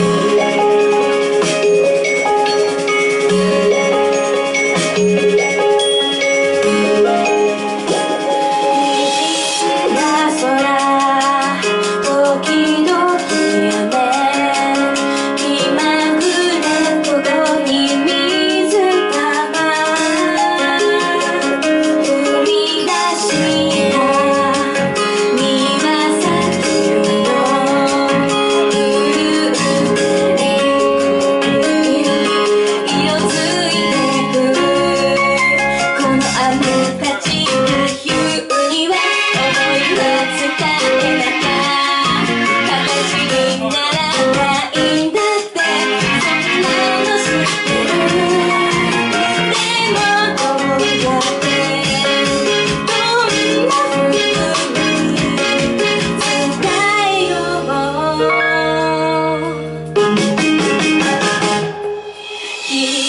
you. Yeah.